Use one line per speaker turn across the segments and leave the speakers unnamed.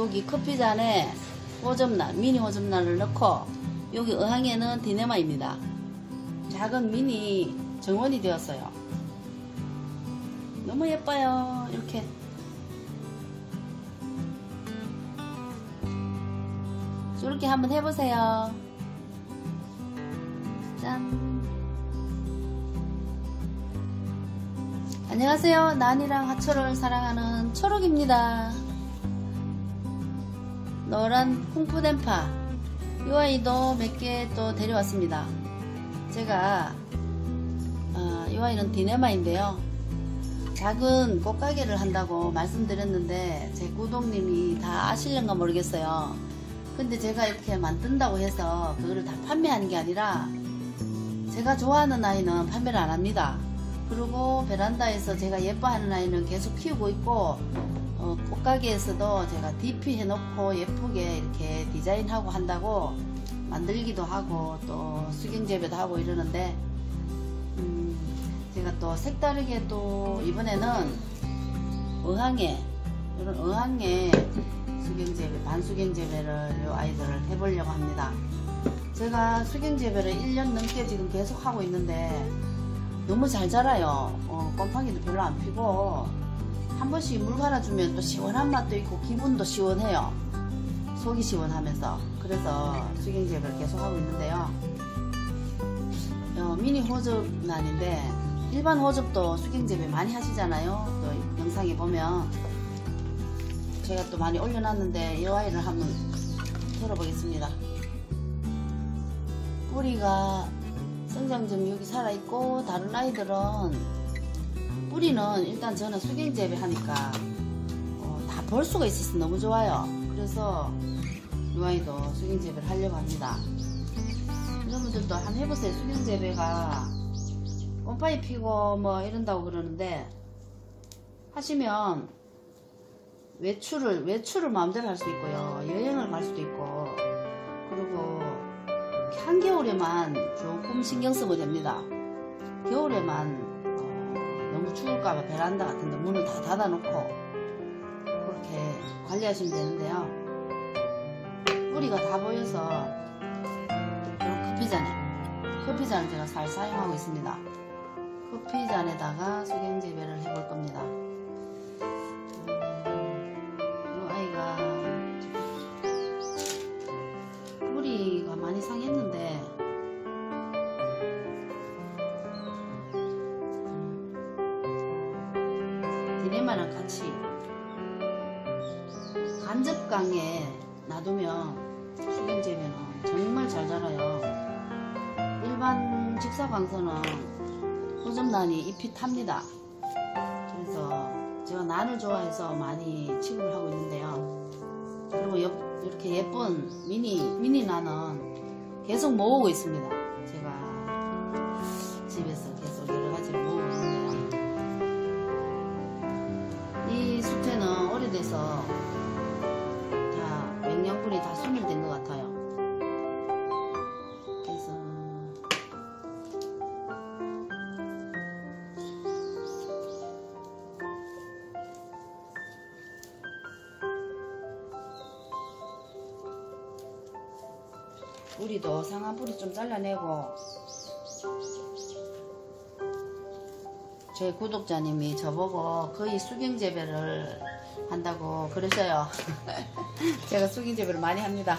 여기 커피잔에 호접날, 미니 호접날을 넣고 여기 어항에는 디네마입니다. 작은 미니 정원이 되었어요. 너무 예뻐요. 이렇게 이렇게 한번 해보세요. 짠. 안녕하세요. 난이랑 하초를 사랑하는 초록입니다. 노란 홍푸덴파 이 아이도 몇 개 또 데려왔습니다. 제가 어, 이 아이는 디네마인데요. 작은 꽃가게를 한다고 말씀드렸는데 제 구독님이 다 아실런가 모르겠어요. 근데 제가 이렇게 만든다고 해서 그거를 다 판매하는 게 아니라 제가 좋아하는 아이는 판매를 안 합니다. 그리고 베란다에서 제가 예뻐하는 아이는 계속 키우고 있고 어, 꽃가게에서도 제가 DP 해놓고 예쁘게 이렇게 디자인하고 한다고 만들기도 하고 또 수경재배도 하고 이러는데 음, 제가 또 색다르게 또 이번에는 어항에 이런 어항에 수경재배 반수경재배를 요 아이들을 해보려고 합니다. 제가 수경재배를 1년 넘게 지금 계속 하고 있는데 너무 잘 자라요. 어, 곰팡이도 별로 안 피고 한 번씩 물 갈아주면 또 시원한 맛도 있고 기분도 시원해요. 속이 시원하면서 그래서 수경재배를 계속 하고 있는데요. 어, 미니 호접란인데 일반 호접도 수경재배 많이 하시잖아요. 또 영상에 보면 제가 또 많이 올려놨는데 이 아이를 한번 털어보겠습니다. 뿌리가 성장점 여기 살아있고 다른 아이들은 뿌리는 일단 저는 수경 재배 하니까 어, 다볼 수가 있어서 너무 좋아요. 그래서 이 아이도 수경 재배를 하려고 합니다. 여러분들도 한번 해보세요. 수경 재배가 꼼파이 피고 뭐 이런다고 그러는데 하시면 외출을 외출을 마음대로 할 수 있고요. 여행을 갈 수도 있고 그리고 한겨울에만 조금 신경 쓰면 됩니다. 겨울에만 어, 너무 추울까봐 베란다 같은데 문을 다 닫아놓고 그렇게 관리하시면 되는데요. 뿌리가 다 보여서 이런 커피잔에 커피잔을 제가 잘 사용하고 있습니다. 커피잔에다가 수경재배를 해볼 겁니다. 간접강에 놔두면 수경재배는 정말 잘 자라요. 일반 직사광선은 호접란이 잎이 탑니다. 그래서 제가 난을 좋아해서 많이 취급을 하고 있는데요. 그리고 옆, 이렇게 예쁜 미니 미니 난은 계속 모으고 있습니다. 뿌리도 상한 뿌리 좀 잘라내고 제 구독자님이 저보고 거의 수경재배를 한다고 그러셔요. 제가 수경재배를 많이 합니다.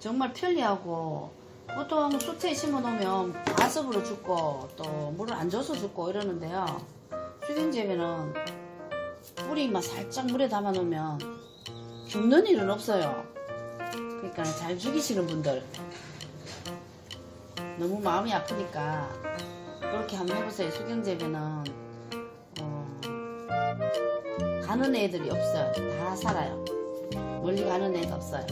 정말 편리하고 보통 숯에 심어 놓으면 과습으로 죽고 또 물을 안 줘서 죽고 이러는데요. 수경재배는 뿌리만 살짝 물에 담아 놓으면 죽는 일은 없어요. 그러니까 잘 죽이시는 분들 너무 마음이 아프니까 그렇게 한번 해보세요. 수경재배는 어, 가는 애들이 없어요. 다 살아요. 멀리 가는 애도 없어요.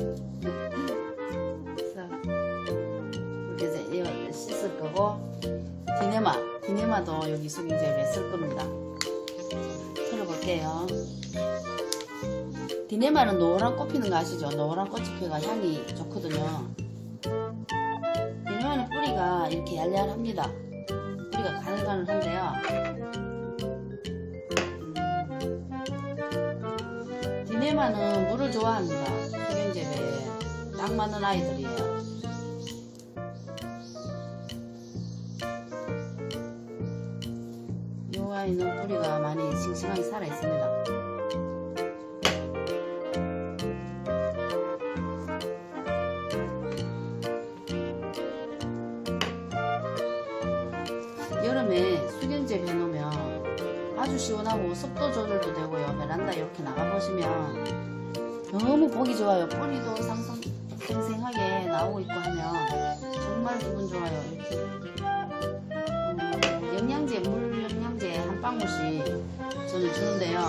이렇게 씻을 거고 디네마, 디네마도 여기 수경재배에 쓸 겁니다. 털어볼게요. 디네마는 노란 꽃 피는 거 아시죠? 노란 꽃이 피가 향이 좋거든요. 디네마는 뿌리가 이렇게 얄얄합니다. 뿌리가 가늘가늘한데요. 음, 디네마는 물을 좋아합니다. 수경재배에 딱 맞는 아이들이에요. 이 아이는 뿌리가 많이 싱싱하게 살아 있습니다. 시원하고 습도 조절도 되고요. 베란다 이렇게 나가보시면 너무 보기 좋아요. 뿌리도 상상, 생생하게 나오고 있고 하면 정말 기분 좋아요. 이렇게. 음, 영양제, 물 영양제 한 방울씩 저는 주는데요.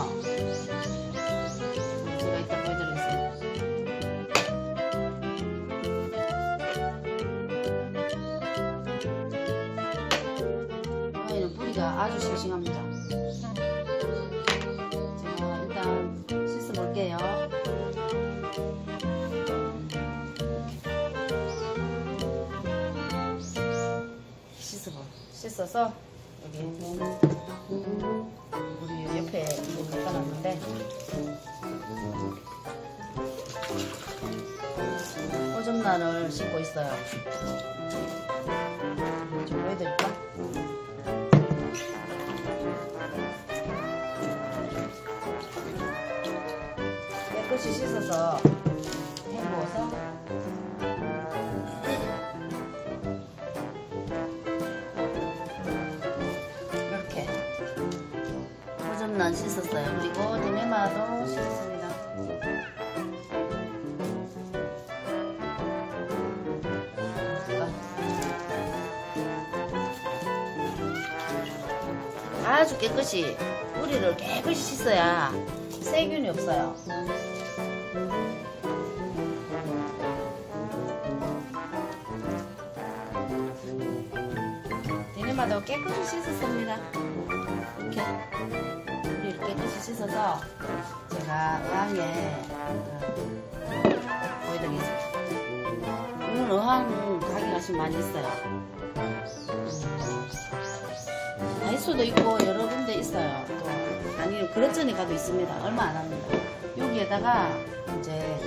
제가 이따 보여드리겠습니다. 뿌리가 아주 싱싱합니다. 우리 옆에 이거 갖다 놨는데 오줌날을 씻고 있어요. 좀 보여드릴까? 깨끗이 씻어서 헹구어서 오줌난 씻었어요. 그리고 디네마도 씻었습니다. 아주 깨끗이 뿌리를 깨끗이 씻어야 세균이 없어요. 얘네마다 깨끗이 씻었습니다. 이렇게 씻어서 제가 어항에 어, 보여드리겠습니다. 이건 어항 가게 가시면 많이 있어요. 다이소도 있고 여러 군데 있어요. 또 아니 그릇전에 가도 있습니다. 얼마 안 합니다. 여기에다가 이제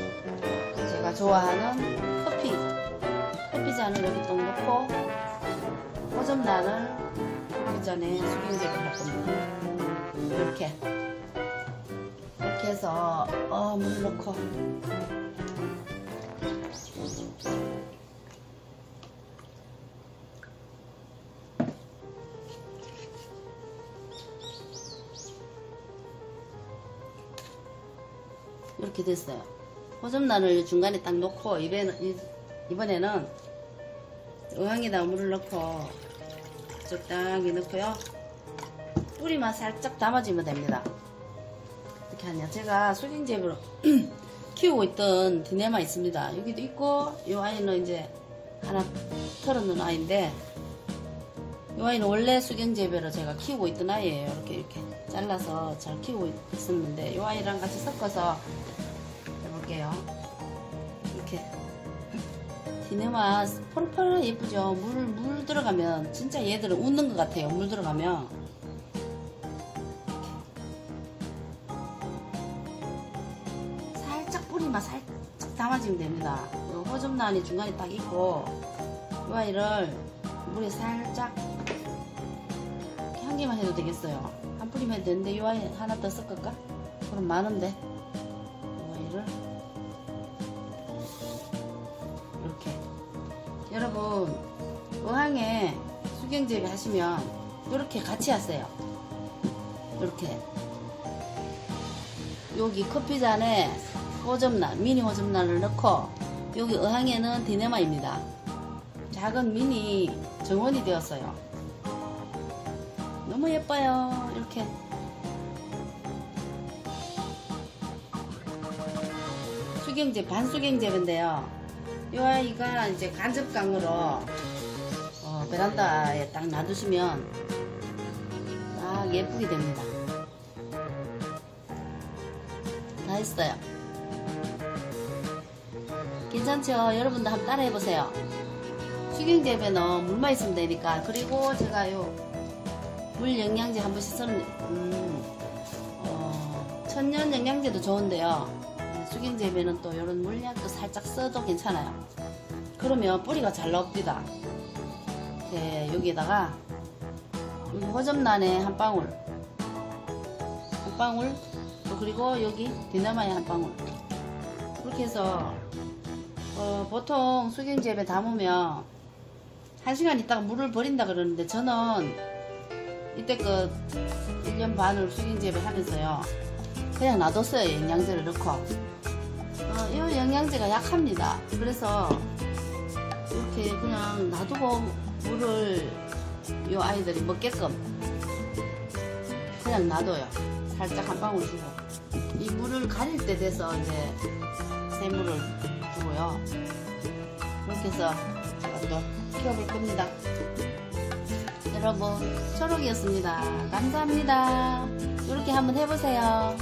제가 좋아하는 커피 커피 잔을 여기 또 넣고 호접란을 그 전에 할 겁니다. 이렇게 해서 어, 물 넣고 이렇게 됐어요. 호접란을 중간에 딱 놓고 이번에는, 이번에는 어항에다 물을 넣고 적당히 넣고요. 뿌리만 살짝 담아주면 됩니다. 이렇게 하냐. 제가 수경재배로 키우고 있던 디네마 있습니다. 여기도 있고 이 아이는 이제 하나 털어놓은 아이인데 이 아이는 원래 수경재배로 제가 키우고 있던 아이예요. 이렇게 이렇게 잘라서 잘 키우고 있었는데 이 아이랑 같이 섞어서 해볼게요. 이렇게 디네마 펄펄 예쁘죠? 물, 물 들어가면 진짜 얘들은 웃는 것 같아요. 물 들어가면 담아주면 됩니다. 요 호접란이 중간에 딱 있고 이 아이를 물에 살짝 한 개만 해도 되겠어요. 한 해도 되는데 이 아이 하나 더 섞을까? 그럼 많은데 이 아이를 이렇게 여러분 어항에 수경재배 하시면 이렇게 같이 하세요. 이렇게 여기 커피잔에 호접란, 미니 호접란을 넣고 여기 어항에는 디네마입니다. 작은 미니 정원이 되었어요. 너무 예뻐요. 이렇게 수경재 반수경재인데요. 이 아이가 이제 간접강으로 어, 베란다에 딱 놔두시면 딱 예쁘게 됩니다. 다 했어요. 괜찮죠? 여러분도 한번 따라 해보세요. 수경재배는 물만 있으면 되니까. 그리고 제가 요, 물 영양제 한 번씩 쓰는, 음, 어, 천연 영양제도 좋은데요. 숙인재배는 또 이런 물약도 살짝 써도 괜찮아요. 그러면 뿌리가 잘 나옵니다. 네, 여기에다가 여기 호접란에 한 방울, 한 방울, 또 그리고 여기 디나마에 한 방울. 그렇게 해서 어, 보통 숙인재배 담으면 한 시간 있다가 물을 버린다 그러는데 저는 이때껏 1년 반을 숙인재배 하면서요. 그냥 놔뒀어요. 영양제를 넣고. 어, 이 영양제가 약합니다. 그래서 이렇게 그냥 놔두고 물을 이 아이들이 먹게끔 그냥 놔둬요. 살짝 한 방울 주고. 이 물을 가릴 때 돼서 이제 새물을 주고요. 그렇게 해서 제가 또 키워볼 겁니다. 여러분, 초록이었습니다. 감사합니다. 이렇게 한번 해보세요.